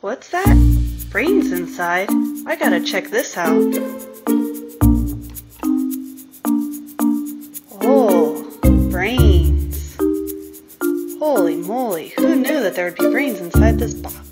What's that? Brains inside? I gotta check this out. Oh, brains. Holy moly, who knew that there would be brains inside this box?